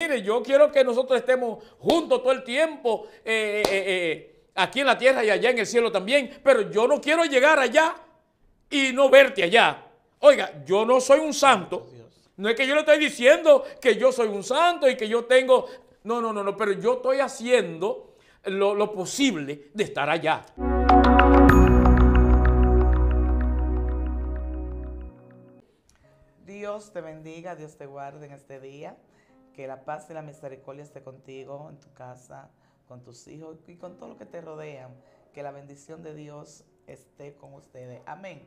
Mire, yo quiero que nosotros estemos juntos todo el tiempo, eh, eh, eh, aquí en la tierra y allá en el cielo también, pero yo no quiero llegar allá y no verte allá. Oiga, yo no soy un santo. No es que yo le estoy diciendo que yo soy un santo y que yo tengo... No, no, no, no, pero yo estoy haciendo lo, lo posible de estar allá. Dios te bendiga, Dios te guarde en este día. Que la paz y la misericordia esté contigo, en tu casa, con tus hijos y con todo lo que te rodean. Que la bendición de Dios esté con ustedes. Amén.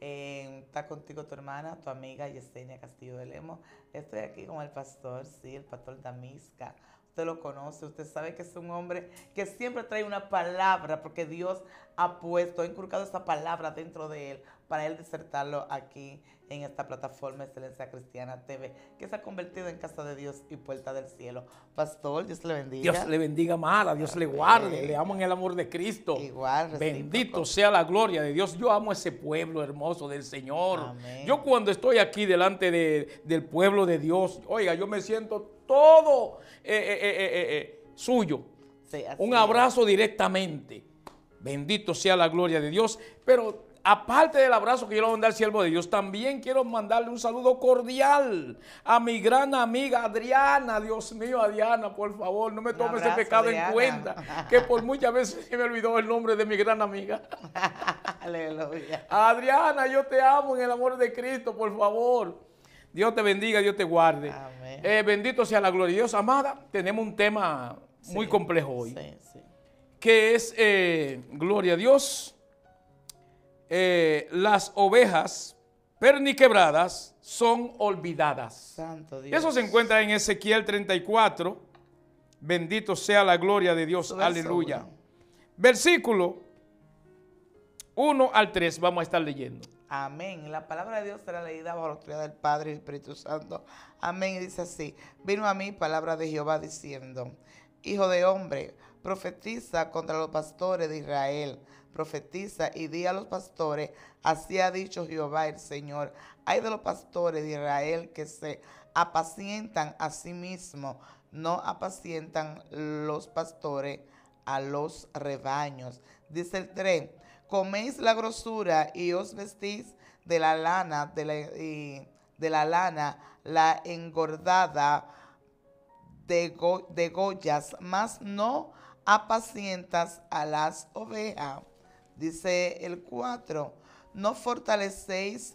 Eh, está contigo tu hermana, tu amiga Yesenia Castillo de Lemos. Estoy aquí con el pastor, sí, el pastor Damisca. Usted lo conoce, usted sabe que es un hombre que siempre trae una palabra porque Dios ha puesto, ha inculcado esta palabra dentro de él para él disertarlo aquí en esta plataforma Excelencia Cristiana TV, que se ha convertido en casa de Dios y puerta del cielo. Pastor, Dios le bendiga. Dios le bendiga Mala, Dios le guarde, le amo en el amor de Cristo. Igual, recíproco. Bendito sea la gloria de Dios. Yo amo ese pueblo hermoso del Señor. Amén. Yo cuando estoy aquí delante de- del pueblo de Dios, oiga, yo me siento todo eh, eh, eh, eh, eh, suyo. Sí, así Un es. abrazo directamente. Bendito sea la gloria de Dios. Pero aparte del abrazo que yo le voy a mandar al siervo de Dios, también quiero mandarle un saludo cordial a mi gran amiga Adriana. Dios mío, Adriana, por favor, no me tome ese pecado Adriana. en cuenta. Que por muchas veces se me olvidó el nombre de mi gran amiga. Aleluya. Adriana, yo te amo en el amor de Cristo, por favor. Dios te bendiga, Dios te guarde. Amén. Eh, bendito sea la gloria de Dios. Amada, tenemos un tema muy complejo hoy Sí, sí. que es, eh, gloria a Dios, eh, las ovejas perniquebradas son olvidadas. Santo Dios. Eso se encuentra en Ezequiel 34. Bendito sea la gloria de Dios. Verso Aleluya. uno. Versículo 1 al 3 vamos a estar leyendo. Amén. La palabra de Dios será leída bajo la autoridad del Padre y del Espíritu Santo. Amén. Y dice así: Vino a mí palabra de Jehová diciendo: Hijo de hombre, profetiza contra los pastores de Israel. Profetiza y di a los pastores: Así ha dicho Jehová el Señor. Hay de los pastores de Israel que se apacientan a sí mismos, no apacientan los pastores a los rebaños. Dice el 3, coméis la grosura y os vestís de la lana, de la, lana, la engordada de, go- de Goyas, mas no apacientas a las ovejas. Dice el 4, no fortalecéis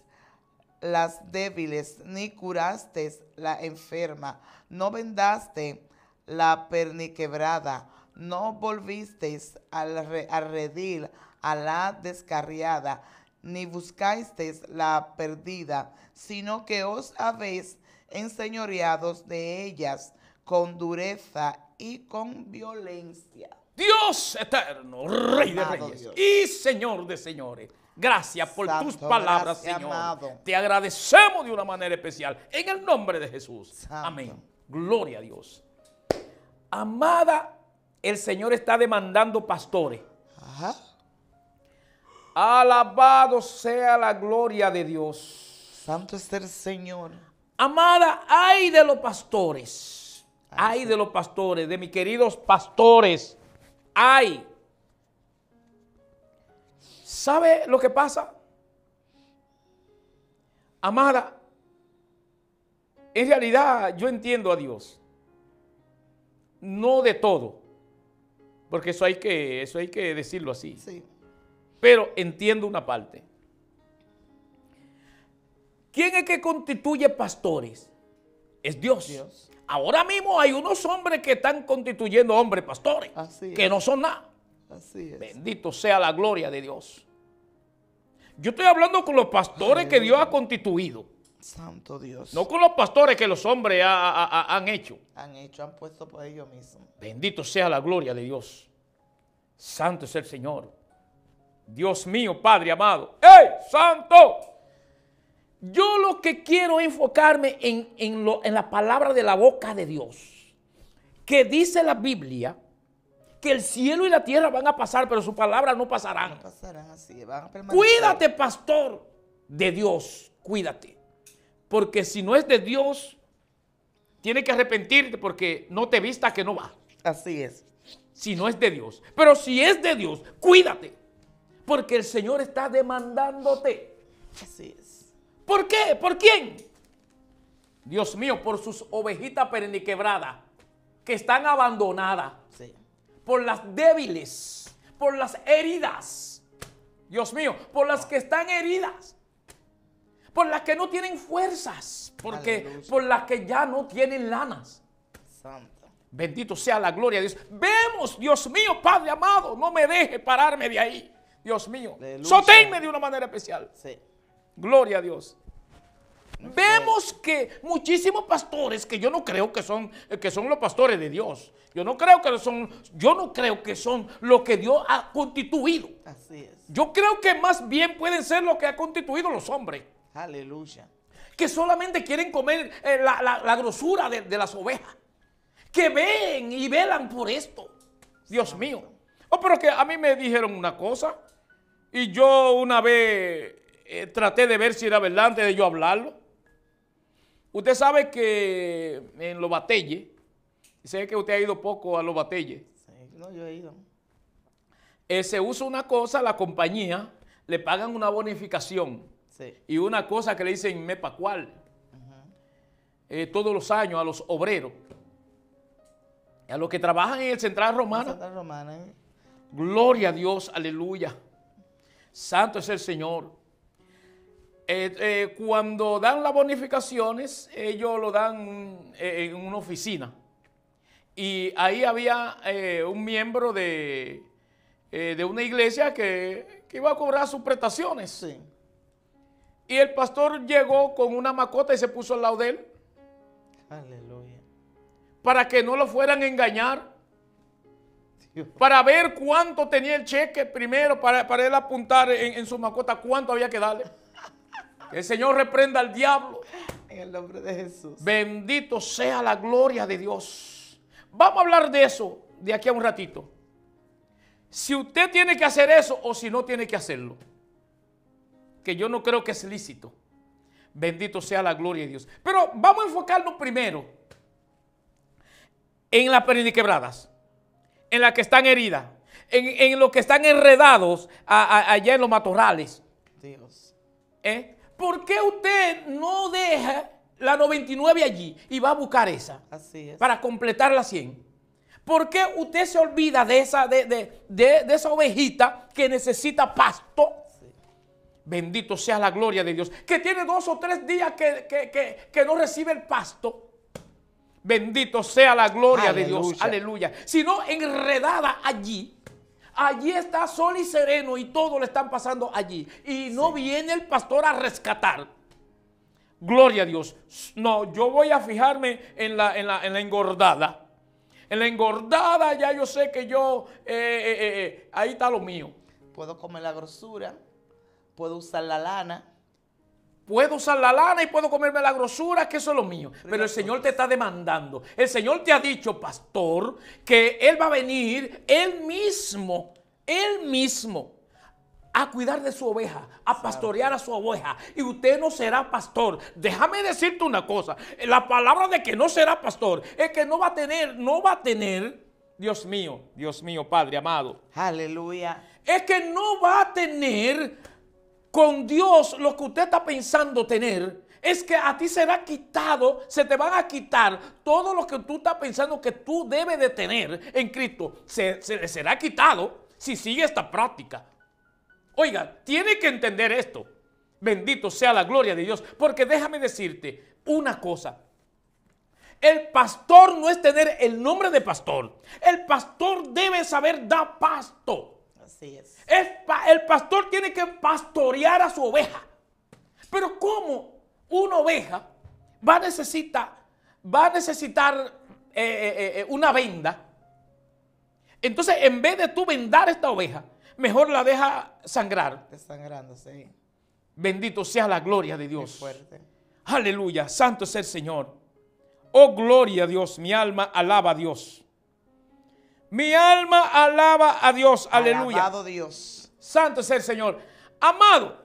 las débiles, ni curasteis la enferma, no vendaste la perniquebrada, no volvisteis al redil a la descarriada, ni buscasteis la perdida, sino que os habéis enseñoreados de ellas con dureza y con violencia. Didios eterno, Rey de Reyes Dios. y Señor de Señores. Gracias por Santo, tus palabras, gracias, Señor. amado. Te agradecemos de una manera especial. En el nombre de Jesús. Santo. Amén. Gloria a Dios. Amada, el Señor está demandando pastores. Ajá. Alabado sea la gloria de Dios. Santo es el Señor. Amada, hay de los pastores. Hay de los pastores, de mis queridos pastores. Hay. ¿Sabe lo que pasa? Amada, en realidad yo entiendo a Dios. No de todo. Porque eso hay que, eso hay que decirlo así. Sí. Pero entiendo una parte. ¿Quién es que constituye pastores? Es Dios. Dios. Ahora mismo hay unos hombres que están constituyendo hombres pastores, Así que no son nada. Así es. Bendito sea la gloria de Dios. Yo estoy hablando con los pastores que Dios ha constituido, Santo Dios. no con los pastores que los hombres ha- ha- ha- han hecho. Han hecho, han puesto por ellos mismos. Bendito sea la gloria de Dios. Santo es el Señor. Dios mío, Padre amado. ¡Ey, santo! Yo lo que quiero es enfocarme en, en lo- en la palabra de la boca de Dios. Que dice la Biblia que el cielo y la tierra van a pasar, pero su palabra no pasarán. Pasarán así, van a permanecer. Cuídate, pastor de Dios, cuídate. Porque si no es de Dios, Tienes que arrepentirte porque no te vista que no va. Así es. Si no es de Dios. Pero si es de Dios, cuídate. Porque el Señor está demandándote. Así es. ¿Por qué? ¿Por quién? Dios mío, por sus ovejitas perniquebradas que están abandonadas. Sí. Por las débiles, por las heridas. Dios mío, por las que están heridas. Por las que no tienen fuerzas. Porque Aleluya. por las que ya no tienen lanas. Santo. Bendito sea la gloria de Dios. Vemos, Dios mío, Padre amado, no me deje pararme de ahí. Dios mío, Aleluya. soténme de una manera especial. Sí. Gloria a Dios. Vemos que muchísimos pastores que yo no creo que son que son los pastores de Dios. Yo no creo que son yo no creo que son lo que Dios ha constituido. Así es. Yo creo que más bien pueden ser lo que ha constituido los hombres, Aleluya. que solamente quieren comer eh, la, la- la grosura de, de las ovejas, que ven y velan por esto. Dios mío. Oh, pero que a mí me dijeron una cosa y yo una vez eh, traté de ver si era verdad antes de yo hablarlo. Usted sabe que en los batelles, sé que usted ha ido poco a los batelles, Sí. No, yo he ido. eh, se usa una cosa, la compañía le pagan una bonificación Sí. y una cosa que le dicen mepa cual eh, todos los años a los obreros, a los que trabajan en el Central Romano. Romana. ¿eh? Gloria a Dios, aleluya. Santo es el Señor. Eh, eh, cuando dan las bonificaciones, ellos lo dan eh, en una oficina. Y ahí había un miembro de, de una iglesia que, que iba a cobrar sus prestaciones. Sí. Y el pastor llegó con una macota y se puso al lado de él Aleluya. para que no lo fueran a engañar. Dios. para ver cuánto tenía el cheque primero, para, para él apuntar en, en su macota cuánto había que darle. El Señor reprenda al diablo. En el nombre de Jesús. Bendito sea la gloria de Dios. Vamos a hablar de eso de aquí a un ratito. Si usted tiene que hacer eso o si no tiene que hacerlo. Que yo no creo que es lícito. Bendito sea la gloria de Dios. Pero vamos a enfocarnos primero en las quebradas, en las que están heridas, en, en los que están enredados a- a- allá en los matorrales. Dios. ¿Eh? ¿Por qué usted no deja la 99 allí y va a buscar esa Así es. para completar la 100? ¿Por qué usted se olvida de esa, de, de- de- de esa ovejita que necesita pasto? Sí. Bendito sea la gloria de Dios. Que tiene dos o tres días que, que- que- que no recibe el pasto. Bendito sea la gloria de Dios. Aleluya. Aleluya. Sino enredada allí. Allí está sol y sereno y todo le están pasando allí. Y no viene el pastor a rescatar. Gloria a Dios. No, yo voy a fijarme en la, en la, en la engordada. En la engordada ya yo sé que yo, eh, eh, eh, eh, ahí está lo mío. Puedo comer la grosura. Puedo usar la lana. Puedo usar la lana y puedo comerme la grosura, que eso es lo mío. Pero el Señor te está demandando. El Señor te ha dicho, pastor, que Él va a venir, Él mismo, Él mismo, a cuidar de su oveja, a pastorear a su oveja. Y usted no será pastor. Déjame decirte una cosa. La palabra de que no será pastor es que no va a tener, no va a tener, Dios mío, Dios mío, Padre amado Aleluya. es que no va a tener con Dios lo que usted está pensando tener. Es que a ti será quitado, se te van a quitar todo lo que tú estás pensando que tú debes de tener en Cristo. Se, se será quitado si sigue esta práctica. Oiga, tiene que entender esto. Bendito sea la gloria de Dios. Porque déjame decirte una cosa. El pastor no es tener el nombre de pastor. El pastor debe saber dar pasto. Así es. El, pa- el pastor tiene que pastorear a su oveja. Pero ¿cómo una oveja va a necesitar, va a necesitar eh, eh, eh, una venda? Entonces, en vez de tú vendar esta oveja, mejor la deja sangrar. Desangrándose. Bendito sea la gloria de Dios. fuerte. Aleluya, santo es el Señor. Oh, gloria a Dios, mi alma alaba a Dios. Mi alma alaba a Dios, aleluya. Alabado Dios. Santo es el Señor. Amado,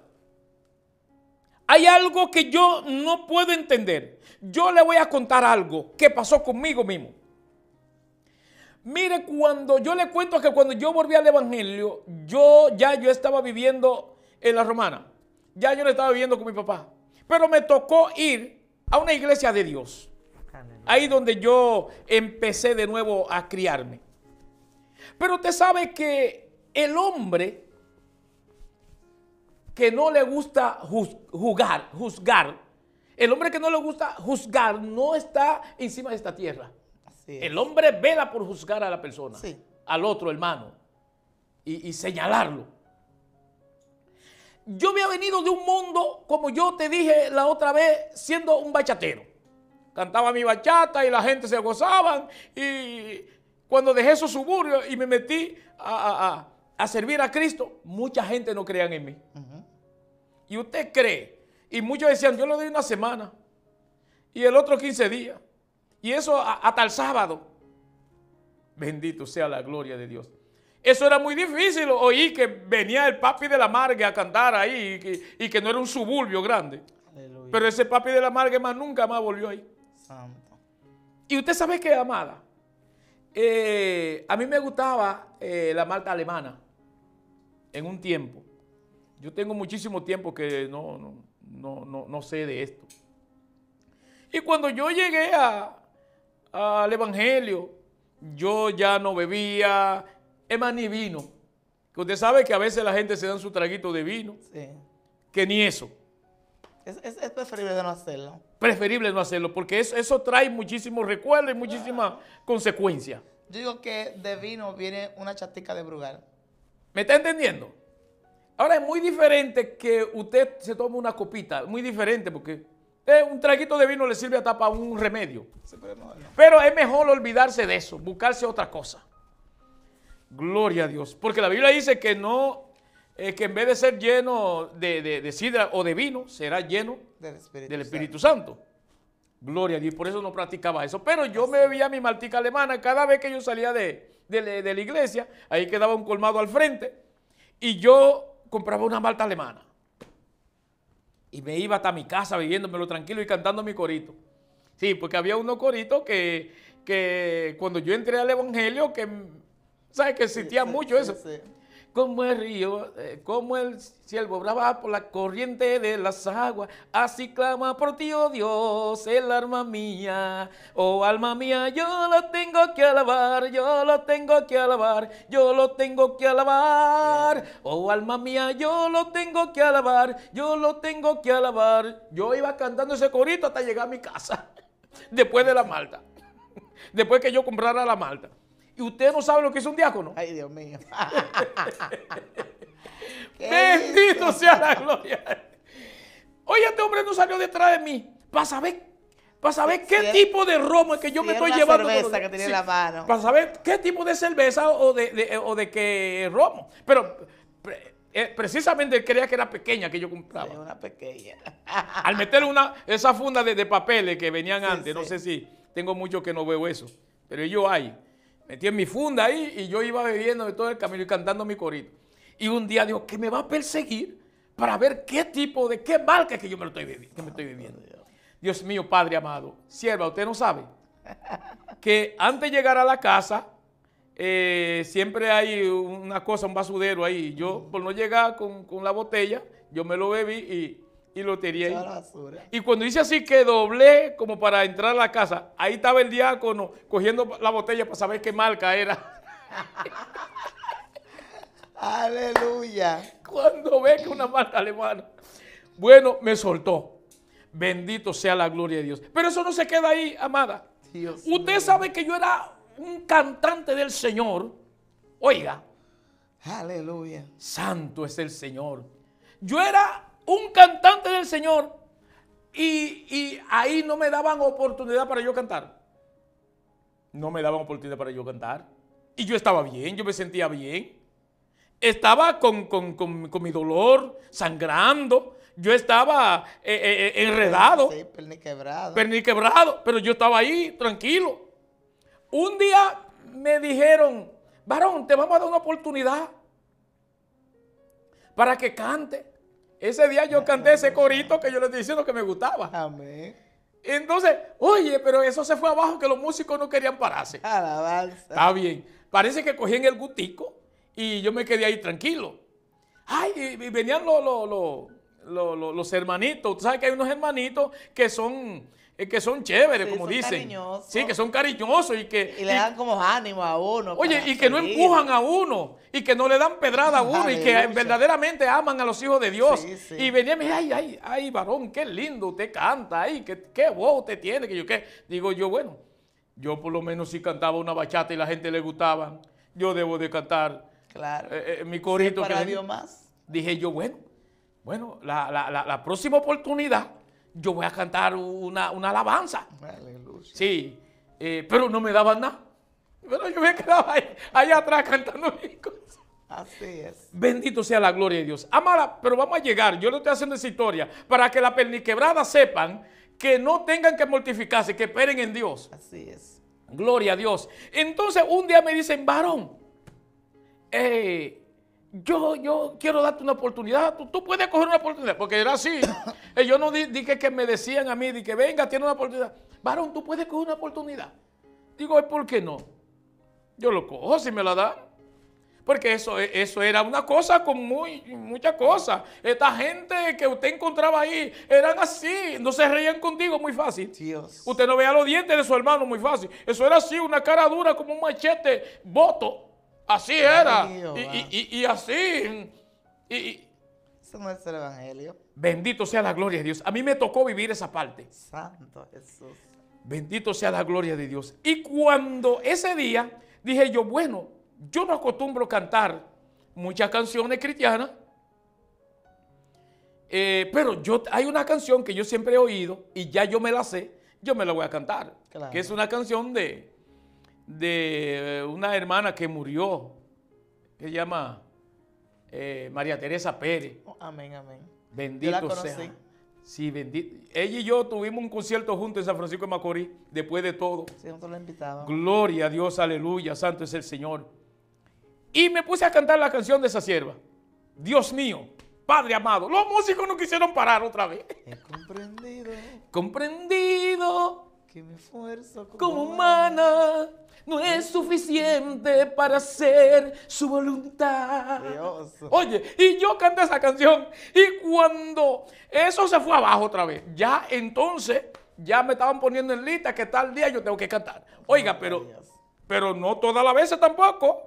hay algo que yo no puedo entender. Yo le voy a contar algo que pasó conmigo mismo. Mire, cuando yo le cuento que cuando yo volví al Evangelio, yo ya yo estaba viviendo en la romana. Ya yo no estaba viviendo con mi papá. Pero me tocó ir a una iglesia de Dios. Ahí donde yo empecé de nuevo a criarme. Pero usted sabe que el hombre que no le gusta juzgar, juzgar, el hombre que no le gusta juzgar no está encima de esta tierra. El hombre vela por juzgar a la persona, al otro hermano, y, y señalarlo. Yo había venido de un mundo, como yo te dije la otra vez, siendo un bachatero. Cantaba mi bachata y la gente se gozaban. Y cuando dejé esos suburbios y me metí a, servir a Cristo, mucha gente no creía en mí. Y usted cree. Y muchos decían, yo le doy una semana. Y el otro 15 días. Y eso hasta el sábado. Bendito sea la gloria de Dios. Eso era muy difícil oír que venía el papi de la Margue a cantar ahí y que, no era un suburbio grande. Pero ese papi de la Margue más nunca más volvió ahí. Y usted sabe que, amada, eh, a mí me gustaba eh, la malta alemana en un tiempo. Yo tengo muchísimo tiempo que no, no sé de esto. Y cuando yo llegué a, al Evangelio, yo ya no bebía, es ni vino. Que usted sabe que a veces la gente se da su traguito de vino. Sí. Que ni eso. Es, preferible no hacerlo. Preferible no hacerlo, porque eso, eso trae muchísimos recuerdos y muchísimas consecuencias. Yo digo que de vino viene una chatica de brugal. ¿Me está entendiendo? Ahora es muy diferente que usted se tome una copita, muy diferente porque un traguito de vino le sirve hasta para un remedio. Pero es mejor olvidarse de eso, buscarse otra cosa. Gloria a Dios. Porque la Biblia dice que no, eh, que en vez de ser lleno de, sidra o de vino, será lleno del Espíritu, Santo. Gloria a Dios. Por eso no practicaba eso. Pero yo me bebía mi maltica alemana cada vez que yo salía de, de la iglesia. Ahí quedaba un colmado al frente. Y yo compraba una malta alemana. Y me iba hasta mi casa viviéndomelo tranquilo y cantando mi corito. Sí, porque había unos coritos que, que cuando yo entré al Evangelio, que, ¿sabes? Que existía mucho eso como el río, eh, como el cielo brava por la corriente de las aguas, así clama por ti, oh Dios, el alma mía, oh alma mía, yo lo tengo que alabar, yo lo tengo que alabar, yo lo tengo que alabar, oh alma mía, yo lo tengo que alabar, yo lo tengo que alabar. Yo iba cantando ese corito hasta llegar a mi casa, después de la malta, después que yo comprara la malta. ¿Y usted no sabe lo que es un diácono? Ay, Dios mío. Bendito sea la gloria. Oye, este hombre no salió detrás de mí para saber, para saber qué tipo de romo es que yo me estoy llevando. Cerveza que tenía la mano. Para saber qué tipo de cerveza o de, o de qué romo. Pero eh, precisamente creía que era pequeña que yo compraba. una pequeña. Al meterle una, esa funda de, papeles que venían antes, no sé si tengo mucho que no veo eso, pero yo hay metí en mi funda ahí y yo iba bebiendo de todo el camino y cantando mi corito. Y un día dijo, que me va a perseguir para ver qué tipo de, qué marca que yo me lo estoy, bebiendo, que me estoy bebiendo. Dios mío, Padre amado, sierva, usted no sabe que antes de llegar a la casa, eh, siempre hay una cosa, un basudero ahí. Yo, por no llegar con, con la botella, yo me lo bebí y y lotería. Y cuando hice así que doblé como para entrar a la casa, ahí estaba el diácono cogiendo la botella para saber qué marca era. Aleluya. Cuando ve que una marca alemana. Bueno, me soltó. Bendito sea la gloria de Dios. Pero eso no se queda ahí, amada. Usted sabe que yo era un cantante del Señor. Oiga. Aleluya. Santo es el Señor. Yo era un cantante del Señor y, ahí no me daban oportunidad para yo cantar. No me daban oportunidad para yo cantar. Y yo estaba bien, yo me sentía bien. Estaba con, mi dolor, sangrando. Yo estaba eh, eh, eh, enredado. Sí, perniquebrado. Perniquebrado, pero yo estaba ahí, tranquilo. Un día me dijeron, varón, te vamos a dar una oportunidad para que cante. Ese día yo canté ese corito que yo les estoy diciendo que me gustaba. Amén. Entonces, oye, pero eso se fue abajo que los músicos no querían pararse. Alabanza. Está bien. Parece que cogían el gustico y yo me quedé ahí tranquilo. Ay, y venían los, los- los- los hermanitos. Tú sabes que hay unos hermanitos que son, eh, que son chéveres, Sí, como son dicen. cariñosos. Sí, que son cariñosos y que... Y le dan como ánimo a uno. Oye, y que no empujan a uno, y que no le dan pedrada a uno, y que verdaderamente aman a los hijos de Dios. Sí, sí. Y venían, ay, ay, ay, varón, qué lindo usted canta, ay, qué, qué voz usted tiene, que yo qué. Digo yo, bueno, yo por lo menos si cantaba una bachata y la gente le gustaba, yo debo de cantar Claro. eh, eh, mi corito. que para le- Dios más. Dije yo, bueno, bueno, la, la- la- la próxima oportunidad yo voy a cantar una, una alabanza. Aleluya. Sí, eh, pero no me daban nada. Pero yo me quedaba ahí, allá atrás cantando mis cosas. Así es. Bendito sea la gloria de Dios. Amara, pero vamos a llegar. Yo le estoy haciendo esa historia para que la perniquebrada sepan que no tengan que mortificarse, que esperen en Dios. Así es. Gloria a Dios. Entonces un día me dicen, varón, eh, yo, yo quiero darte una oportunidad. Tú, tú puedes coger una oportunidad. Porque era así. Yo no di- dije que me decían a mí, di que venga, tiene una oportunidad. Varón, tú puedes coger una oportunidad. Digo, ¿por qué no? Yo lo cojo si me la dan. Porque eso, eso era una cosa con muy, muchas cosas. Esta gente que usted encontraba ahí eran así. No se reían contigo muy fácil. Dios. Usted no veía los dientes de su hermano muy fácil. Eso era así, una cara dura como un machete, voto. Así era. Ay, Y, así. Y- y- Eso no es el evangelio. bendito sea la gloria de Dios. A mí me tocó vivir esa parte. Santo Jesús. Bendito sea la gloria de Dios. Y cuando ese día dije yo, bueno, yo no acostumbro cantar muchas canciones cristianas, eh, pero yo hay una canción que yo siempre he oído y ya yo me la sé, yo me la voy a cantar. Claro. Que es una canción de, de una hermana que murió, que se llama eh, María Teresa Pérez. Oh, amén, amén. Bendito Yo la sea. Sí, bendito. Ella y yo tuvimos un concierto juntos en San Francisco de Macorís, después de todo. Sí, nosotros la invitábamos. Gloria a Dios, aleluya, santo es el Señor. Y me puse a cantar la canción de esa sierva. Dios mío, Padre amado. Los músicos no quisieron parar otra vez. He comprendido Comprendido que mi esfuerzo como humana no es suficiente para hacer su voluntad. Dios. Oye, y yo canté esa canción y cuando eso se fue abajo otra vez, ya entonces ya me estaban poniendo en lista que tal día yo tengo que cantar. Oiga, pero, pero no todas las veces tampoco.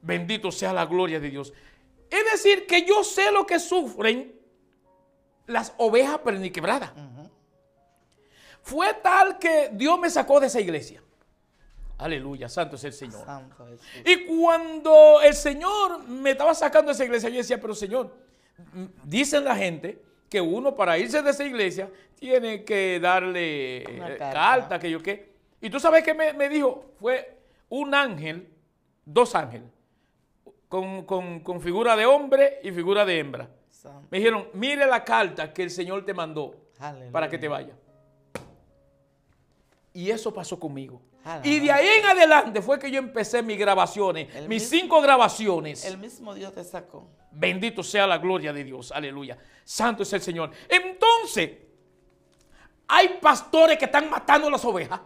Bendito sea la gloria de Dios. Es decir, que yo sé lo que sufren las ovejas perniquebradas. Fue tal que Dios me sacó de esa iglesia. Aleluya, santo es el Señor. Santo. Y cuando el Señor me estaba sacando de esa iglesia, yo decía, pero Señor, mm, dicen la gente que uno para irse de esa iglesia tiene que darle eh, carta. carta, que yo qué. Y tú sabes que me, me dijo, fue un ángel, dos ángeles, con, con- con figura de hombre y figura de hembra. Santo. Me dijeron, mire la carta que el Señor te mandó Aleluya. para que te vaya. Y eso pasó conmigo. Y de ahí en adelante fue que yo empecé mis grabaciones, El mis mismo- cinco grabaciones. El mismo Dios te sacó. Bendito sea la gloria de Dios, aleluya. Santo es el Señor. Entonces, hay pastores que están matando las ovejas.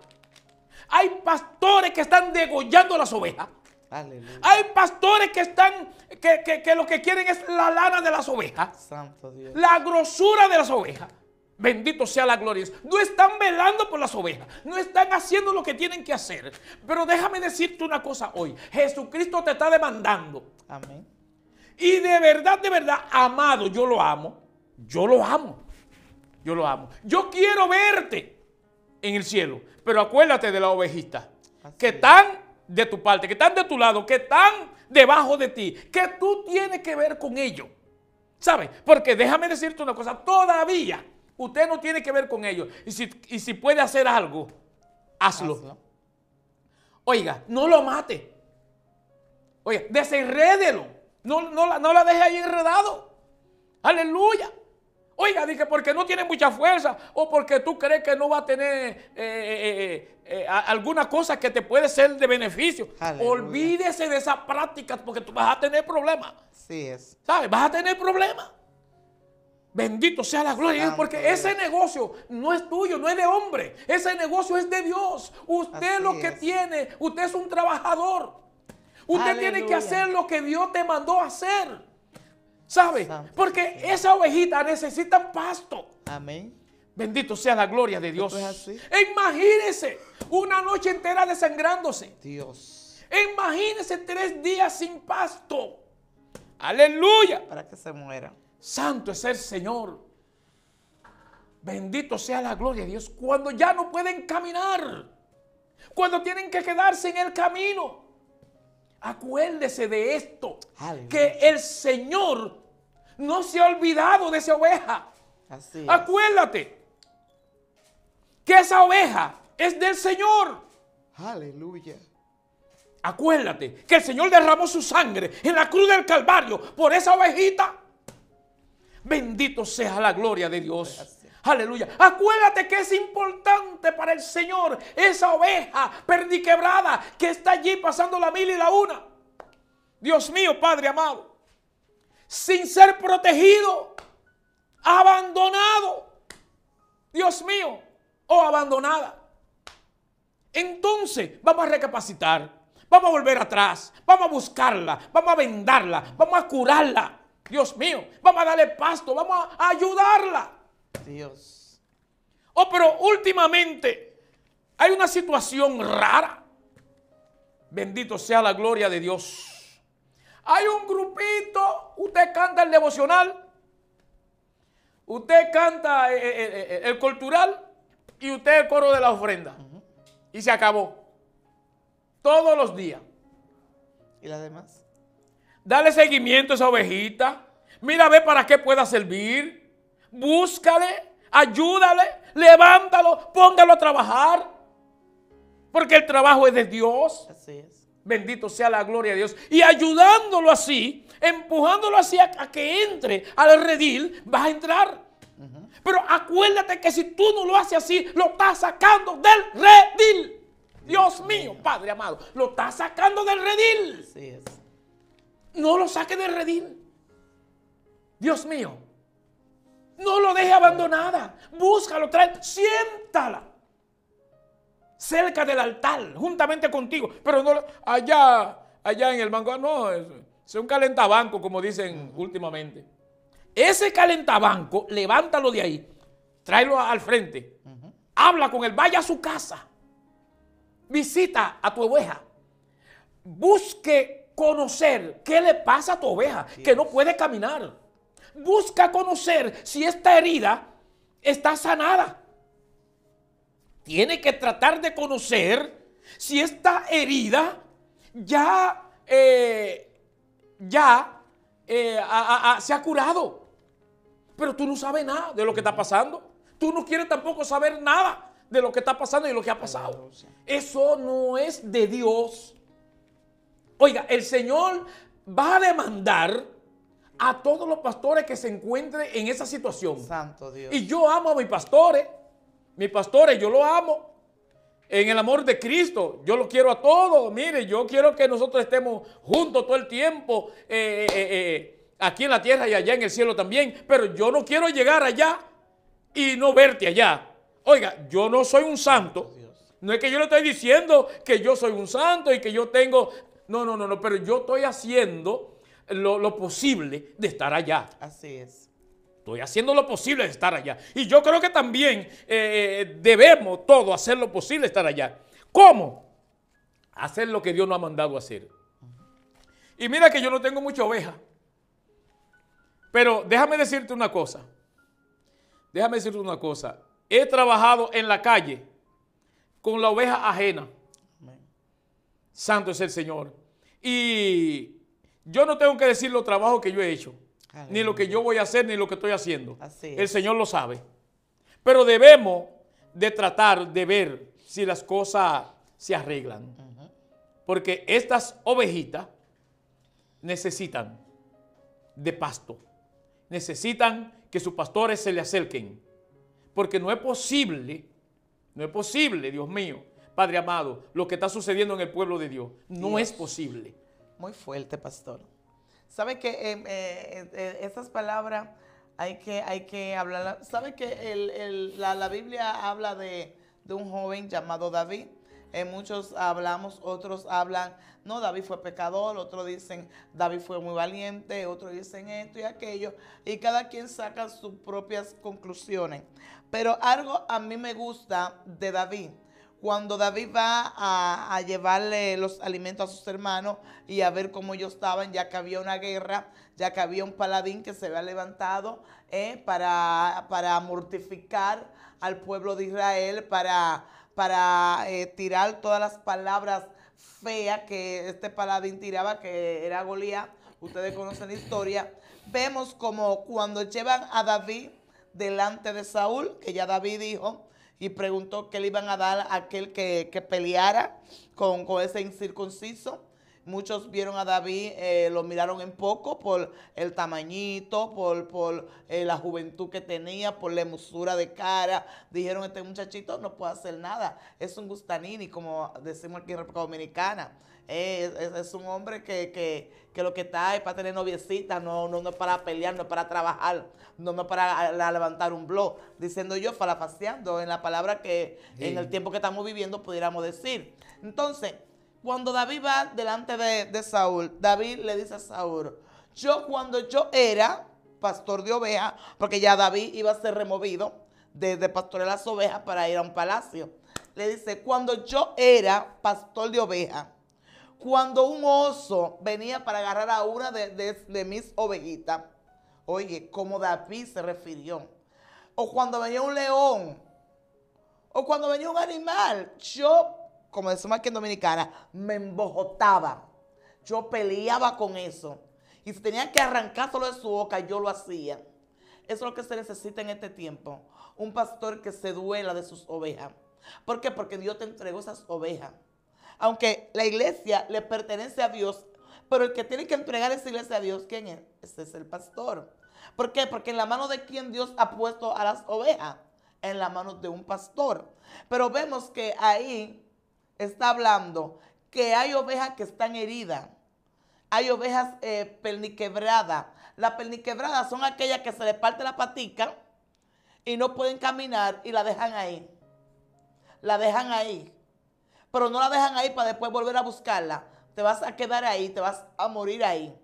Hay pastores que están degollando las ovejas. Aleluya. Hay pastores que están, que, que- que lo que quieren es la lana de las ovejas Santo Dios. la grosura de las ovejas. Bendito sea la gloria. No están velando por las ovejas. No están haciendo lo que tienen que hacer. Pero déjame decirte una cosa hoy. Jesucristo te está demandando. Amén. Y de verdad, de verdad, amado, yo lo amo. Yo lo amo. Yo lo amo. Yo quiero verte en el cielo. Pero acuérdate de la ovejita. Así Que es. están de tu parte, que están de tu lado, que están debajo de ti. Que tú tienes que ver con ellos. ¿Sabes? Porque déjame decirte una cosa. Todavía usted no tiene que ver con ellos. Y si, y si puede hacer algo, hazlo. Hazlo. Oiga, no lo mate. Oiga, desenrédelo. No, no, la- no la deje ahí enredado. Aleluya. Oiga, dije, porque no tiene mucha fuerza o porque tú crees que no va a tener eh, eh, eh, alguna cosa que te puede ser de beneficio. Aleluya. Olvídese de esas prácticas porque tú vas a tener problemas. Así es. ¿Sabes? Vas a tener problemas. Bendito sea la gloria de Dios, porque ese negocio no es tuyo, no es de hombre. Ese negocio es de Dios. Usted Así lo que es. tiene, usted es un trabajador. Usted tiene que hacer lo que Dios te mandó a hacer. ¿Sabe? Porque esa ovejita necesita pasto. Amén. Bendito sea la gloria de Dios. E Imagínese una noche entera desangrándose. Dios. Imagínese tres días sin pasto. Aleluya. Para que se muera. Santo es el Señor. Bendito sea la gloria de Dios. Cuando ya no pueden caminar. Cuando tienen que quedarse en el camino. Acuérdese de esto. Aleluya. Que el Señor no se ha olvidado de esa oveja. Así es. Acuérdate que esa oveja es del Señor. Aleluya. Acuérdate que el Señor derramó su sangre en la cruz del Calvario por esa ovejita. Bendito sea la gloria de Dios. Gracias. Aleluya. Acuérdate que es importante para el Señor esa oveja perdiquebrada que está allí pasando la mil y la una. Dios mío, Padre amado. Sin ser protegido. Abandonado. Dios mío. O abandonada. Entonces, vamos a recapacitar. Vamos a volver atrás. Vamos a buscarla. Vamos a vendarla. Vamos a curarla. Dios mío. Vamos a darle pasto. Vamos a ayudarla. Dios. Oh, pero últimamente hay una situación rara. Bendito sea la gloria de Dios. Hay un grupito. Usted canta el devocional. Usted canta eh, eh, eh, el cultural. Y usted el coro de la ofrenda. Y se acabó. Todos los días. ¿Y las demás? Dale seguimiento a esa ovejita. Mira a ver para qué pueda servir. Búscale, ayúdale, levántalo, póngalo a trabajar. Porque el trabajo es de Dios. Así es. Bendito sea la gloria de Dios. Y ayudándolo así, empujándolo así a, a que entre al redil, vas a entrar. Pero acuérdate que si tú no lo haces así, lo estás sacando del redil. Dios mío, Padre amado, lo estás sacando del redil. Así es. No lo saque del redil. Dios mío. No lo deje abandonada. Búscalo, trae, siéntala. Cerca del altar, juntamente contigo. Pero no allá, allá en el banco. No, es, es un calentabanco, como dicen últimamente. Ese calentabanco, levántalo de ahí. Tráelo al frente. Habla con él, vaya a su casa. Visita a tu oveja busque conocer qué le pasa a tu oveja, que no puede caminar. Busca conocer si esta herida está sanada. Tiene que tratar de conocer si esta herida ya, eh, ya eh, a- a- a- se ha curado. Pero tú no sabes nada de lo que está pasando. Tú no quieres tampoco saber nada de lo que está pasando y lo que ha pasado. Eso no es de Dios. Oiga, el Señor va a demandar a todos los pastores que se encuentren en esa situación. Santo Dios. Y yo amo a mis pastores. Mis pastores, yo lo amo. En el amor de Cristo, yo lo quiero a todos. Mire, yo quiero que nosotros estemos juntos todo el tiempo, eh, eh, eh, aquí en la tierra y allá en el cielo también. Pero yo no quiero llegar allá y no verte allá. Oiga, yo no soy un santo. No es que yo le estoy diciendo que yo soy un santo y que yo tengo... No, no, no, no, pero yo estoy haciendo lo, lo posible de estar allá. Así es. Estoy haciendo lo posible de estar allá. Y yo creo que también eh, debemos todos hacer lo posible de estar allá. ¿Cómo? Hacer lo que Dios nos ha mandado hacer. Y mira que yo no tengo mucha oveja. Pero déjame decirte una cosa. Déjame decirte una cosa. He trabajado en la calle con la oveja ajena. Santo es el Señor. Y yo no tengo que decir los trabajos que yo he hecho, ni lo que yo voy a hacer, ni lo que estoy haciendo. Así El. Señor lo sabe. Pero debemos de tratar de ver si las cosas se arreglan. Porque estas ovejitas necesitan de pasto. Necesitan que sus pastores se le acerquen. Porque no es posible, no es posible, Dios mío, Padre amado, lo que está sucediendo en el pueblo de Dios. No Dios. es posible. Muy fuerte, pastor. ¿Sabe que eh, eh, eh, estas palabras hay que, hay que hablar. ¿Sabe que el- el- la, la Biblia habla de, de un joven llamado David? Eh, muchos hablamos, otros hablan, no, David fue pecador, otros dicen, David fue muy valiente, otros dicen esto y aquello, y cada quien saca sus propias conclusiones. Pero algo a mí me gusta de David, cuando David va a, llevarle los alimentos a sus hermanos y a ver cómo ellos estaban, ya que había una guerra, ya que había un paladín que se había levantado eh, para, mortificar al pueblo de Israel, para, para eh, tirar todas las palabras feas que este paladín tiraba, que era Goliat. Ustedes conocen la historia. Vemos como cuando llevan a David delante de Saúl, que ya David dijo, y preguntó qué le iban a dar a aquel que, que peleara con, con ese incircunciso. Muchos vieron a David, eh, lo miraron en poco por el tamañito, por, por eh, la juventud que tenía, por la hermosura de cara. Dijeron, este muchachito no puede hacer nada. Es un gustanini, como decimos aquí en República Dominicana. Eh, es, un hombre que, que- que lo que está es para tener noviecita, no, no, no es para pelear, no es para trabajar, no, no es para levantar un blog. Diciendo yo, falafaciando en la palabra que Sí. en el tiempo que estamos viviendo pudiéramos decir. Entonces, cuando David va delante de, Saúl, David le dice a Saúl, yo cuando yo era pastor de ovejas, porque ya David iba a ser removido de, pastorear las ovejas para ir a un palacio, le dice, cuando yo era pastor de ovejas, cuando un oso venía para agarrar a una de- de mis ovejitas, oye, como David se refirió, o cuando venía un león, o cuando venía un animal, yo, como decimos aquí en Dominicana, me embojotaba. Yo peleaba con eso. Y si tenía que arrancárselo de su boca, yo lo hacía. Eso es lo que se necesita en este tiempo. Un pastor que se duela de sus ovejas. ¿Por qué? Porque Dios te entregó esas ovejas. Aunque la iglesia le pertenece a Dios, pero el que tiene que entregar esa iglesia a Dios, ¿quién es? Ese es el pastor. ¿Por qué? Porque en la mano de quien Dios ha puesto a las ovejas, en la mano de un pastor. Pero vemos que ahí está hablando que hay ovejas que están heridas. Hay ovejas eh, perniquebradas. Las perniquebradas son aquellas que se les parte la patica y no pueden caminar y la dejan ahí. La dejan ahí. Pero no la dejan ahí para después volver a buscarla. Te vas a quedar ahí, te vas a morir ahí.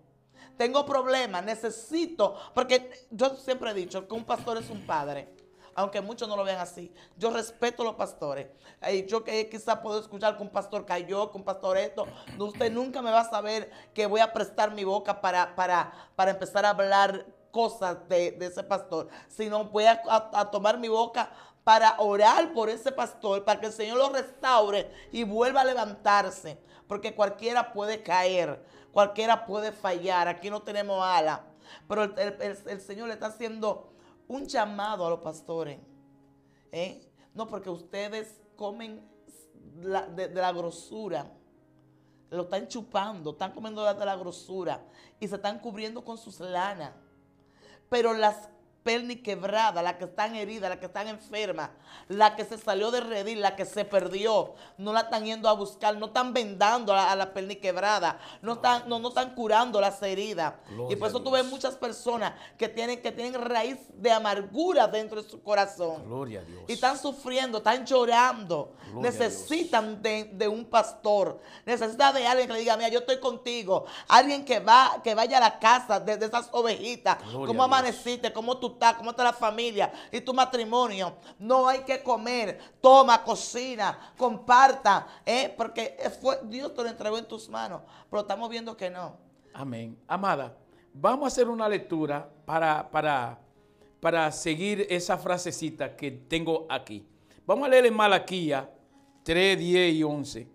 Tengo problemas, necesito, porque yo siempre he dicho que un pastor es un padre, aunque muchos no lo vean así. Yo respeto a los pastores. Eh, yo que quizá puedo escuchar que un pastor cayó, que un pastor esto. Usted nunca me va a saber que voy a prestar mi boca para, para, para empezar a hablar cosas de, ese pastor, sino voy a, a- tomar mi boca para orar por ese pastor, para que el Señor lo restaure y vuelva a levantarse, porque cualquiera puede caer, cualquiera puede fallar, aquí no tenemos ala, pero el- el Señor le está haciendo un llamado a los pastores, ¿eh? no porque ustedes comen de, de la grosura, lo están chupando, están comiendo de la grosura y se están cubriendo con sus lanas. Pero las perniquebradas, las que están heridas, las que están enfermas, la que se salió de redil, la que se perdió, no la están yendo a buscar, no están vendando a la, a la perniquebrada, no están, no, no están curando las heridas. Gloria y por eso tú ves muchas personas que tienen, que tienen raíz de amargura dentro de su corazón. Gloria a Dios. Y están sufriendo, están llorando. Gloria Necesitan de, de un pastor. Necesitan de alguien que le diga, mira, yo estoy contigo. Alguien que va, que vaya a la casa de, de esas ovejitas. Gloria ¿Cómo amaneciste? ¿Cómo tú estás? ¿Cómo está la familia? Y tu matrimonio. No hay que comer. Toma, cocina, comparta. ¿eh? Porque fue, Dios te lo entregó en tus manos. Pero estamos viendo que no. Amén. Amada, vamos a hacer una lectura para, para, para seguir esa frasecita que tengo aquí. Vamos a leer en Malaquía 3, 10 y 11.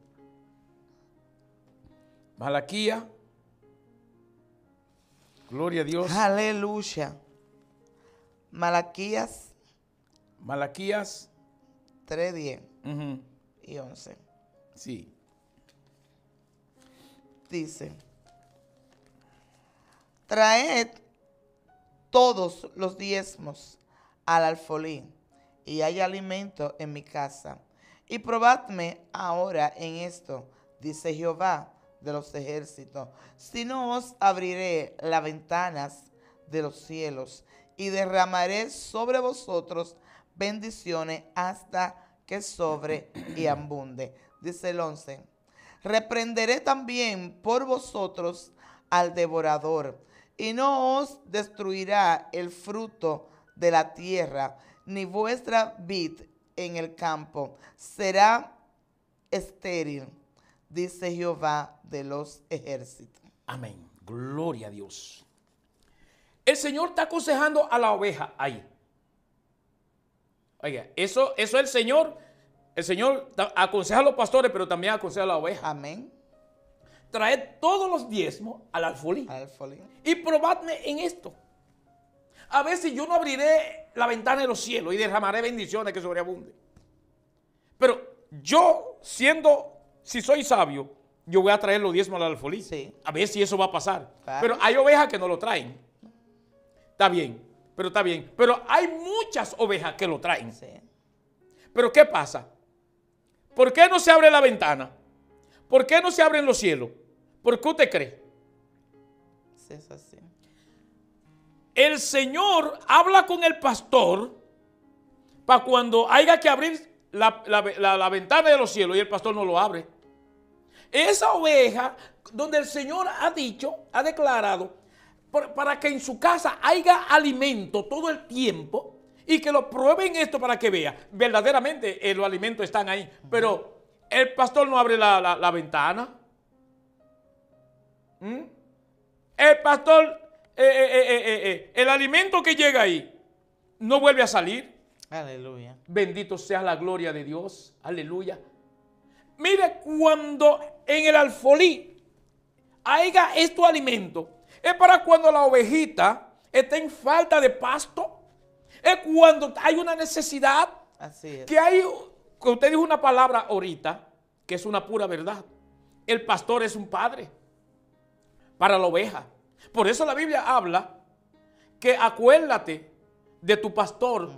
Malaquía. Gloria a Dios. Aleluya. Malaquías Malaquías. 3.10 ujú, y 11. Sí. dice, traed todos los diezmos al alfolí y hay alimento en mi casa. Y probadme ahora en esto, dice Jehová de los ejércitos, si no os abriré las ventanas de los cielos y derramaré sobre vosotros bendiciones hasta que sobre y abunde. Dice el 11. Reprenderé también por vosotros al devorador, y no os destruirá el fruto de la tierra, ni vuestra vid en el campo. Será estéril, dice Jehová de los ejércitos. Amén. Gloria a Dios. El Señor está aconsejando a la oveja ahí. Oiga, eso, eso el Señor, el Señor aconseja a los pastores, pero también aconseja a la oveja. Amén. Traed todos los diezmos al alfolí. Al alfolí. Y probadme en esto. A ver si yo no abriré la ventana de los cielos y derramaré bendiciones que sobreabunden. Pero yo, siendo, si soy sabio, yo voy a traer los diezmos al alfolí. Sí. A ver si eso va a pasar. Claro. Pero hay ovejas que no lo traen. Está bien, pero está bien. Pero hay muchas ovejas que lo traen. Sí. Pero ¿qué pasa? ¿Por qué no se abre la ventana? ¿Por qué no se abren los cielos? ¿Por qué usted cree? Sí, es así. El Señor habla con el pastor para cuando haya que abrir la, la- la- la ventana de los cielos y el pastor no lo abre. Esa oveja donde el Señor ha dicho, ha declarado, para que en su casa haya alimento todo el tiempo y que lo prueben esto para que vea. Verdaderamente eh, los alimentos están ahí, pero el pastor no abre la, la- la ventana. ¿Mm? El pastor, eh, eh, eh, eh, eh, el alimento que llega ahí no vuelve a salir. Aleluya. Bendito sea la gloria de Dios. Aleluya. Mire, cuando en el alfolí haya estos alimentos, es para cuando la ovejita está en falta de pasto. Es cuando hay una necesidad. Así es. Que hay, que usted dijo una palabra ahorita, que es una pura verdad. El pastor es un padre para la oveja. Por eso la Biblia habla que acuérdate de tu pastor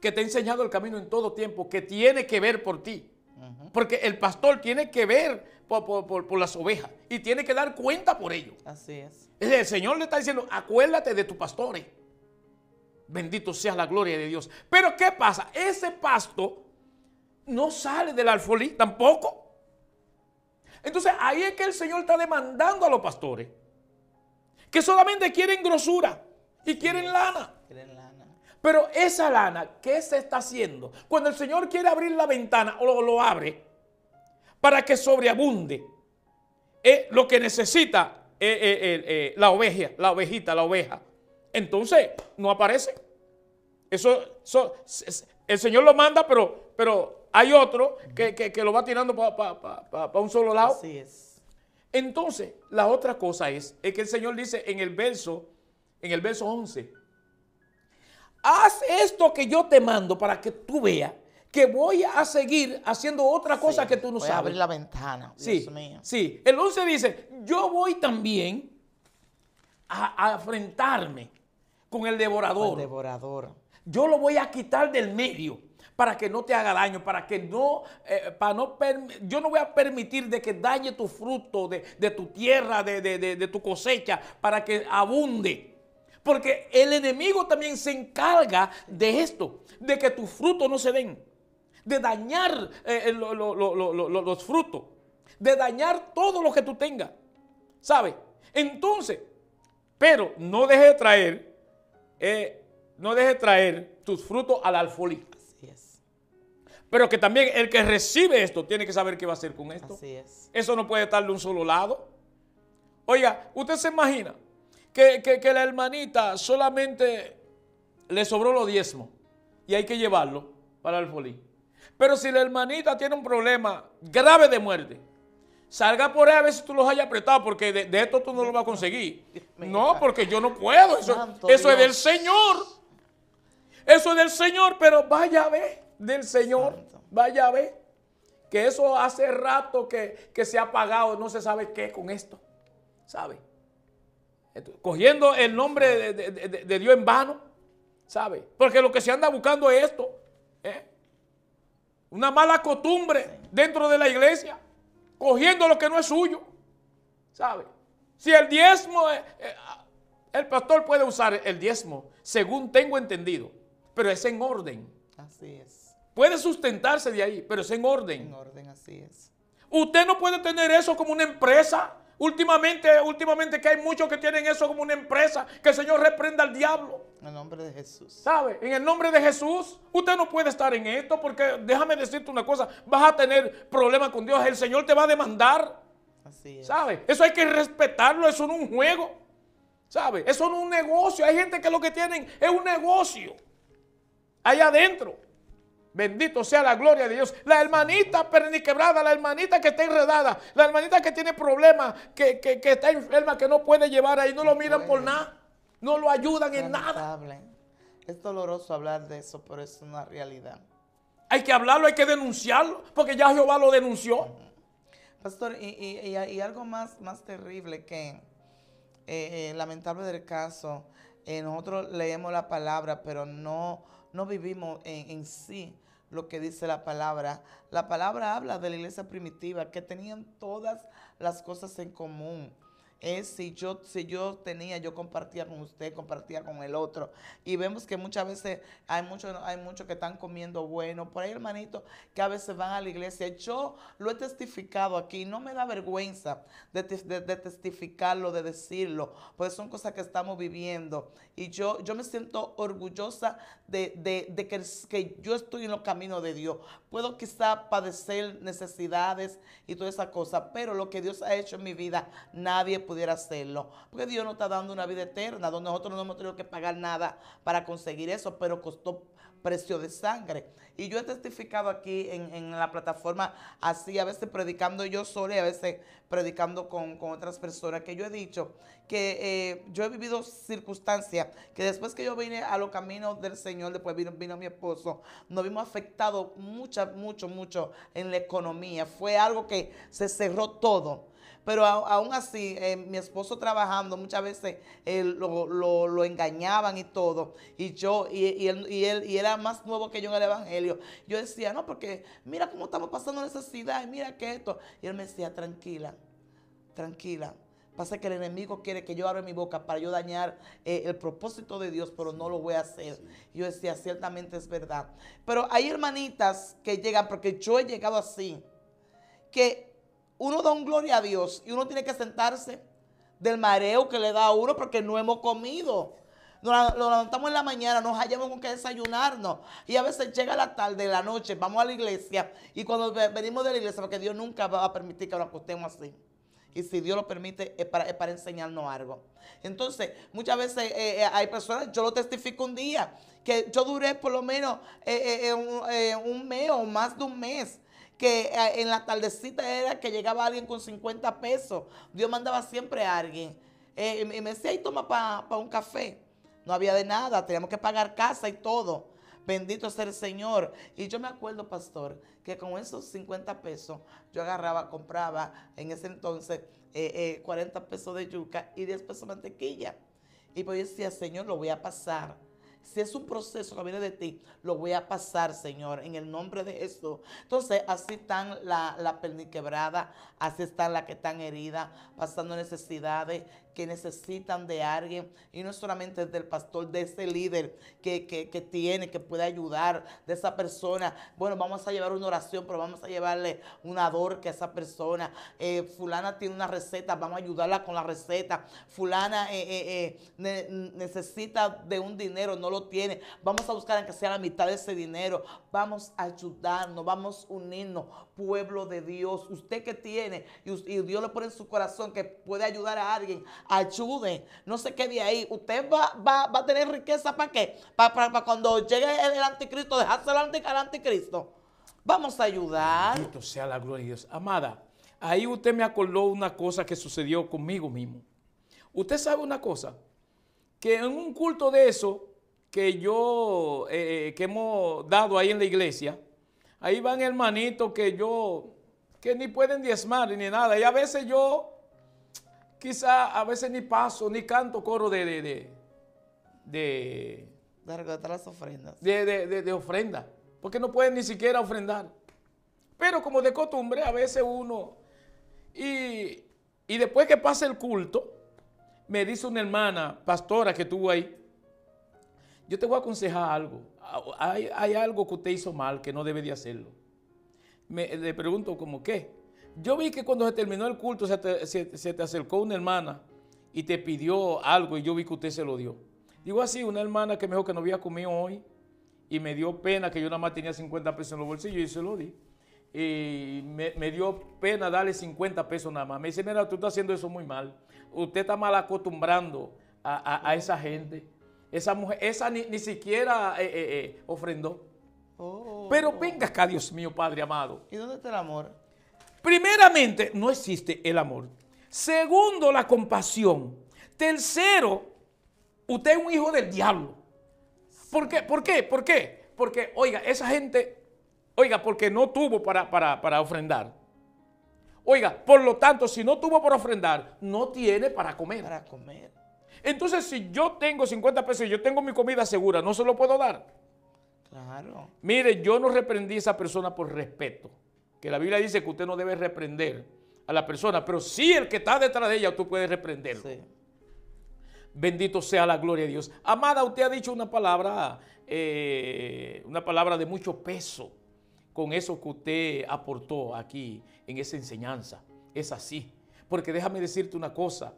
que te ha enseñado el camino en todo tiempo, que tiene que ver por ti. Porque el pastor tiene que ver por, por- por- por las ovejas y tiene que dar cuenta por ello. Así es. El Señor le está diciendo, acuérdate de tu pastores. Bendito sea la gloria de Dios. Pero ¿qué pasa? Ese pasto no sale del alfolí tampoco. Entonces ahí es que el Señor está demandando a los pastores que solamente quieren grosura y quieren lana. Quieren lana. Pero esa lana, ¿qué se está haciendo? Cuando el Señor quiere abrir la ventana o lo, lo abre para que sobreabunde eh, lo que necesita eh, eh, eh, la oveja, la ovejita, la oveja. Entonces no aparece. Eso, eso- es- el Señor lo manda, pero, pero hay otro que, que- que lo va tirando para un solo lado. Así es. Entonces, la otra cosa es, es que el Señor dice en el verso, en el verso 11, haz esto que yo te mando para que tú veas que voy a seguir haciendo otra cosa Sí. que tú no Voy a sabes. abrir la ventana. Sí, Dios mío. sí. El 11 dice, yo voy también a, a enfrentarme con el El devorador. devorador. Yo lo voy a quitar del medio para que no te haga daño, para que no, eh, para no, yo no voy a permitir de que dañe tu fruto, de, de tu tierra, de- de tu cosecha, para que abunde. Porque el enemigo también se encarga de esto, de que tus frutos no se den, de dañar eh, lo- lo- lo- lo- lo- lo- los frutos, de dañar todo lo que tú tengas. ¿Sabes? Entonces, pero no deje de traer, eh, no deje de traer tus frutos al alfolí. Así es. Pero que también el que recibe esto tiene que saber qué va a hacer con esto. Así es. Eso no puede estar de un solo lado. Oiga, usted se imagina que, que- que la hermanita solamente le sobró los diezmos y hay que llevarlo para el alfolí. Pero si la hermanita tiene un problema grave de muerte, salga por ahí a ver si tú los hayas apretado, porque de, de esto tú no lo vas a conseguir. No, porque yo no puedo. Eso, es del. Señor. Eso es del Señor, pero vaya a ver del Señor. Vaya a ver. Que eso hace rato que, que se ha pagado, no se sabe qué con esto. ¿Sabe? Cogiendo el nombre de- de Dios en vano. ¿Sabe? Porque lo que se anda buscando es esto. ¿eh? Una mala costumbre dentro de la iglesia. Cogiendo lo que no es suyo. ¿Sabe? Si el diezmo, eh, eh, El pastor puede usar el diezmo, según tengo entendido, pero es en orden. Así es. Puede sustentarse de ahí, pero es en orden. En orden, así es. Usted no puede tener eso como una empresa. Últimamente, últimamente que hay muchos que tienen eso como una empresa, que el Señor reprenda al diablo. En el nombre de Jesús. ¿Sabe? En el nombre de Jesús, usted no puede estar en esto porque déjame decirte una cosa, vas a tener problemas con Dios, el Señor te va a demandar. Así es. ¿Sabe? Eso hay que respetarlo, eso no es un juego. ¿Sabe? Eso no es un negocio. Hay gente que lo que tienen es un negocio. Allá adentro. Bendito sea la gloria de Dios. La hermanita perniquebrada, la hermanita que está enredada, la hermanita que tiene problemas, que, que- que está enferma, que no puede llevar ahí, no lo miran por nada. No lo ayudan en nada. Es doloroso hablar de eso, pero es una realidad. Hay que hablarlo, hay que denunciarlo, porque ya Jehová lo denunció. Pastor, y, y- y- y algo más, más terrible que eh, eh, lamentable del caso, eh, nosotros leemos la palabra, pero no, no vivimos en, en sí lo que dice la palabra. La palabra habla de la iglesia primitiva, que tenían todas las cosas en común. Es si yo, si yo tenía, yo compartía con usted, compartía con el otro. Y vemos que muchas veces hay muchos hay que están comiendo bueno. Por ahí, hermanito, que a veces van a la iglesia. Yo lo he testificado aquí. No me da vergüenza de, de- testificarlo, de decirlo. Porque son cosas que estamos viviendo. Y yo, yo me siento orgullosa de, de- de que, que yo estoy en los caminos de Dios. Puedo quizá padecer necesidades y toda esa cosa. Pero lo que Dios ha hecho en mi vida, nadie pudiera hacerlo. Porque Dios nos está dando una vida eterna, donde nosotros no hemos tenido que pagar nada para conseguir eso, pero costó precio de sangre. Y yo he testificado aquí en, en la plataforma, así a veces predicando yo sola y a veces predicando con, con otras personas, que yo he dicho que eh, yo he vivido circunstancias que después que yo vine a los caminos del Señor, después vino, vino mi esposo, nos vimos afectados mucho, mucho, mucho en la economía. Fue algo que se cerró todo. Pero aún así, eh, mi esposo trabajando, muchas veces lo, lo- lo engañaban y todo. Y yo, y, y él, y él y era más nuevo que yo en el Evangelio. Yo decía, no, porque mira cómo estamos pasando necesidad, y mira que esto. Y él me decía, tranquila, tranquila. Pasa que el enemigo quiere que yo abra mi boca para yo dañar eh, el propósito de Dios, pero no lo voy a hacer. Yo decía, ciertamente es verdad. Pero hay hermanitas que llegan, porque yo he llegado así, que uno da un gloria a Dios y uno tiene que sentarse del mareo que le da a uno porque no hemos comido. Nos lo levantamos en la mañana, nos hallamos con que desayunarnos. Y a veces llega la tarde, la noche, vamos a la iglesia. Y cuando ve- venimos de la iglesia, porque Dios nunca va a permitir que nos acostemos así. Y si Dios lo permite, es para, es para enseñarnos algo. Entonces, muchas veces eh, eh, hay personas, yo lo testifico un día, que yo duré por lo menos eh, un, mes o más de un mes que en la tardecita era que llegaba alguien con 50 pesos. Dios mandaba siempre a alguien. Y me decía, y toma para un café. No había de nada, teníamos que pagar casa y todo. Bendito sea el Señor. Y yo me acuerdo, pastor, que con esos 50 pesos yo agarraba, compraba en ese entonces eh, eh, 40 pesos de yuca y 10 pesos de mantequilla. Y pues yo decía, Señor, lo voy a pasar. Si es un proceso que viene de ti, lo voy a pasar, Señor, en el nombre de Jesús. Entonces, así están la, la perniquebrada, así están las que están heridas, pasando necesidades, que necesitan de alguien, y no solamente del pastor, de ese líder que, que, tiene, que puede ayudar, de esa persona. Bueno, vamos a llevar una oración, pero vamos a llevarle una adorque a esa persona. Eh, fulana tiene una receta, vamos a ayudarla con la receta. Fulana eh, eh, ne- necesita de un dinero, no lo tiene. Vamos a buscar aunque sea la mitad de ese dinero. Vamos a ayudarnos, vamos a unirnos, pueblo de Dios. Usted que tiene y, Dios le pone en su corazón que puede ayudar a alguien, ayude. No se quede ahí. Usted va, va, va a tener riqueza para qué? Para cuando llegue el, anticristo, dejárselo al anti- al anticristo. Vamos a ayudar. Bendito sea la gloria de Dios. Amada, ahí usted me acordó una cosa que sucedió conmigo mismo. Usted sabe una cosa, que en un culto de eso que yo, eh, que hemos dado ahí en la iglesia, ahí van hermanitos que yo, que ni pueden diezmar ni nada. Y a veces yo, quizá a veces ni paso, ni canto coro de, de, de, de, De recolectar las ofrendas. de, de- de- de ofrenda, porque no pueden ni siquiera ofrendar. Pero como de costumbre, a veces uno, y, y después que pasa el culto, me dice una hermana, pastora que estuvo ahí, yo te voy a aconsejar algo. Hay, algo que usted hizo mal, que no debe de hacerlo. Me, le pregunto, ¿cómo qué? Yo vi que cuando se terminó el culto se te, acercó una hermana y te pidió algo y yo vi que usted se lo dio. Digo así, una hermana que me dijo que no había comido hoy y me dio pena que yo nada más tenía 50 pesos en los bolsillos y se lo di. Y me, dio pena darle 50 pesos nada más. Me dice, mira, tú estás haciendo eso muy mal. Usted está mal acostumbrando a, esa gente. Esa mujer, esa ni, siquiera eh, eh, eh, ofrendó. Oh. Pero venga acá, Dios mío, Padre amado. ¿Y dónde está el amor? Primeramente, no existe el amor. Segundo, la compasión. Tercero, usted es un hijo del diablo. ¿Por qué? ¿Por qué? ¿Por qué? Porque, oiga, esa gente, oiga, porque no tuvo para, para, ofrendar. Oiga, por lo tanto, si no tuvo para ofrendar, no tiene para comer. Para comer. Entonces, si yo tengo 50 pesos y yo tengo mi comida segura, ¿no se lo puedo dar? Claro. Mire, yo no reprendí a esa persona por respeto. Que la Biblia dice que usted no debe reprender a la persona, pero sí el que está detrás de ella, tú puedes reprenderlo. Sí. Bendito sea la gloria de Dios. Amada, usted ha dicho una palabra, eh, una palabra de mucho peso con eso que usted aportó aquí en esa enseñanza. Es así. Porque déjame decirte una cosa.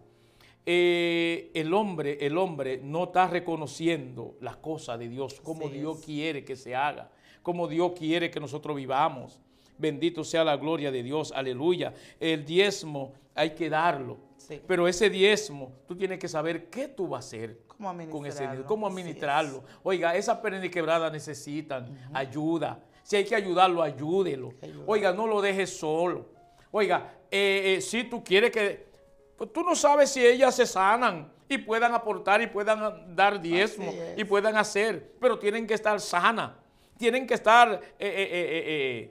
Eh, el hombre, el hombre no está reconociendo las cosas de Dios, como Dios quiere que se haga, como Dios quiere que nosotros vivamos. Bendito sea la gloria de Dios, aleluya. El diezmo hay que darlo pero ese diezmo, tú tienes que saber qué tú vas a hacer con ese diezmo, cómo administrarlo. Oiga, esas perennes quebradas necesitan ayuda. Si hay que ayudarlo, ayúdelo. Oiga, no lo dejes solo. Oiga, eh, eh, si tú quieres que... Pues tú no sabes si ellas se sanan y puedan aportar y puedan dar diezmo y puedan hacer, pero tienen que estar sanas, tienen que estar, eh,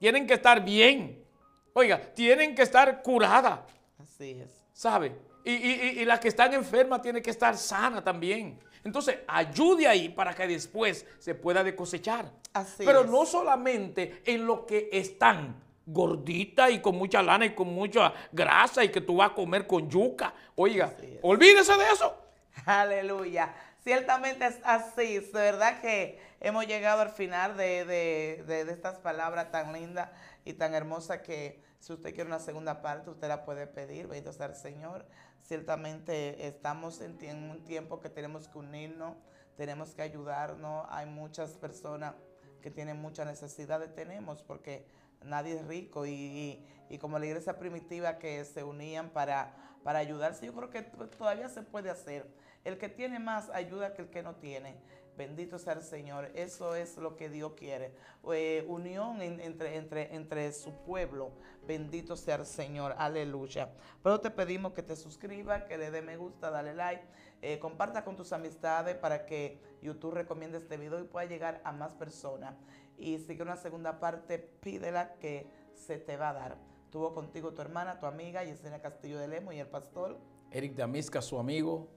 tienen que estar bien. Oiga, tienen que estar curadas. Así es. ¿Sabe? Y, y, y, la que están enferma tiene que estar sana también. Entonces, ayude ahí para que después se pueda de cosechar. Así Pero no solamente en lo que están gordita y con mucha lana y con mucha grasa y que tú vas a comer con yuca. Oiga, olvídese de eso. Aleluya. Ciertamente es así. Es verdad que hemos llegado al final de, de, de estas palabras tan lindas y tan hermosas que si usted quiere una segunda parte, usted la puede pedir. Bendito sea el Señor. Ciertamente estamos en, un tiempo que tenemos que unirnos, tenemos que ayudarnos. Hay muchas personas que tienen mucha necesidad de tenemos porque nadie es rico y, como la iglesia primitiva que se unían para, para ayudarse, yo creo que todavía se puede hacer. El que tiene más ayuda que el que no tiene. Bendito sea el Señor. Eso es lo que Dios quiere. Eh, unión entre, entre, entre su pueblo. Bendito sea el Señor. Aleluya. Pero te pedimos que te suscribas, que le dé me gusta, dale like. Eh, comparta con tus amistades para que YouTube recomiende este video y pueda llegar a más personas. Y si una segunda parte, pídela que se te va a dar. Tuvo contigo tu hermana, tu amiga, Yesenia Castillo de Lemo y el pastor. Eric Damisca, su amigo.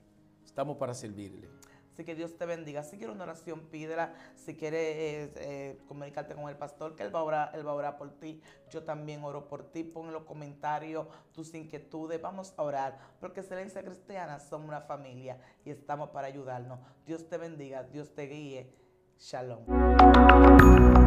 Estamos para servirle. Así que Dios te bendiga. Si quieres una oración, pídela. Si quieres eh, comunicarte con el pastor, que él va, a orar, él va a orar por ti. Yo también oro por ti. Pon en los comentarios tus inquietudes. Vamos a orar. Porque Excelencia Cristiana somos una familia y estamos para ayudarnos. Dios te bendiga. Dios te guíe. Shalom.